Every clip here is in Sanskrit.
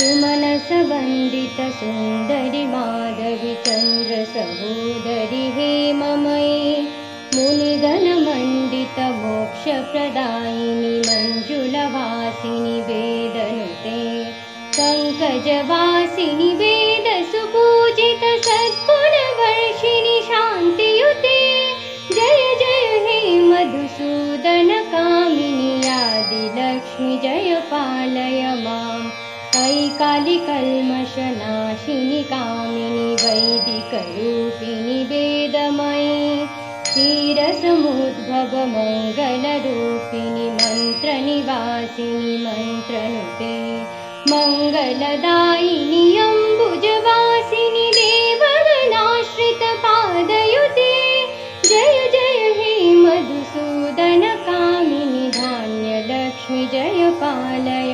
मनस वन्दितसुन्दरि मादरि चन्द्रसहोदरि हे ममये मुनिधनमण्डित मोक्षप्रदायिनि मञ्जुलवासिनि वेदनुते पङ्कजवासिनि वेदसुपूजित सद्गुणवर्षिणि शान्तियुते। जय जय हे मधुसूदनकामिनि आदिलक्ष्मि जय ऐकालिकल्मषनाशिनि कामिनि वैदिकरूपिणि वेदमयि। क्षीरसमुद्भवमङ्गलरूपिणि मन्त्रनिवासिनि मन्त्रनुते। मङ्गलदायिनि अम्बुजवासिनि देवगणाश्रितपादयुते जय जय हे मधुसूदनकामिनि धान्यलक्ष्मि जय पालय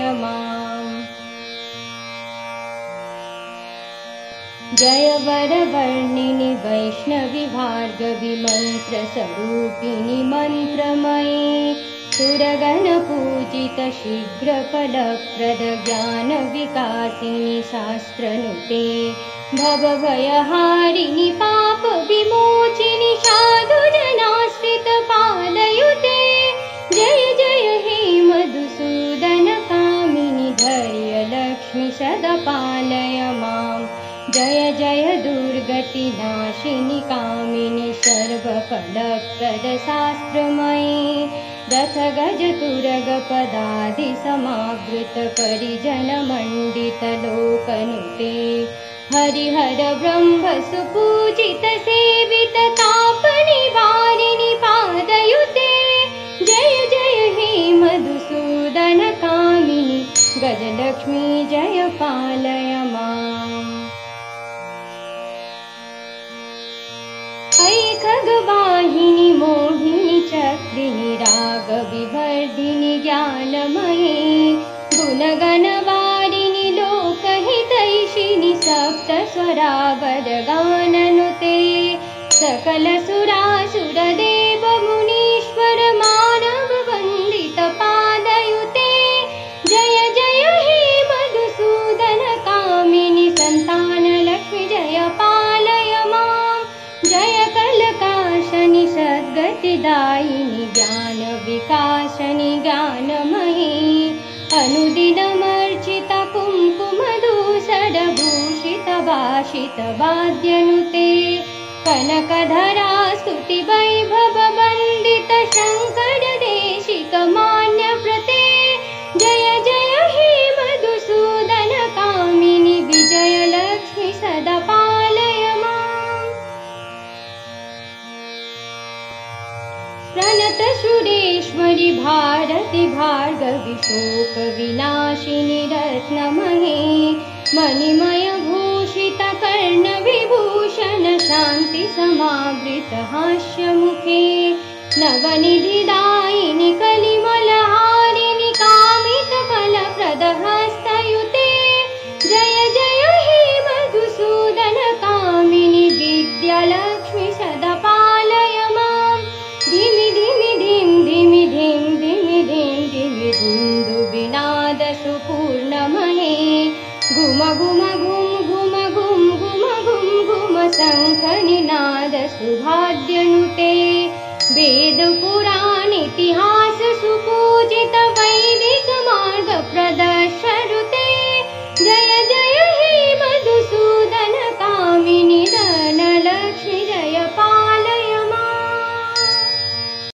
जय वरवर्णिनि वैष्णविभार्गविमन्त्रस्वरूपिणि मन्त्रमये सुरगणपूजितशीघ्रफलप्रदज्ञानविकासि शास्त्रनुते भवभयहारिणि पापविमोचिनि साधुजनाश्रित पालयुते जय जय हे हेमधुसूदनकामिनि धैर्यलक्ष्मि सदपा जय जय दुर्गतिनाशिनि कामिनि सर्वफलप्रदशास्त्रमयी। गत गजदुर्गपदाधिसमावृतपरिजनमण्डितलोकनुते हरिहरब्रह्मसुपूजितसेवितकापनि वाणिनि पादयुते। जय जय हे मधुसूदनकामिनि गजलक्ष्मी जय पालय माम्। माम् ऐखगवाहिनि मोहिनि चक्रिणि रागविवर्धिनि ज्ञानमयी गुणगणवारिणि लोकहितैषिणि सप्तस्वरावरगाननुते सकलसुरासुरदेव यिनि ज्ञानविकासनि ज्ञानमही अनुदिनमर्चित पुम्पुमदूषडभूषित भाषित वाद्यनुते कनकधरास्तुति वैभव प्रनतसुरेश्वरि भारती भार्गविशोकविनाशिनिरत्नमहे मणिमयभूषितकर्णविभूषण शान्तिसमावृतहास्यमुखे नवनिधि घुम घुम घुम घुम घुम घुम गुम सङ्खनिनाद सुभाद्यनुते वेदपुराणितिहासु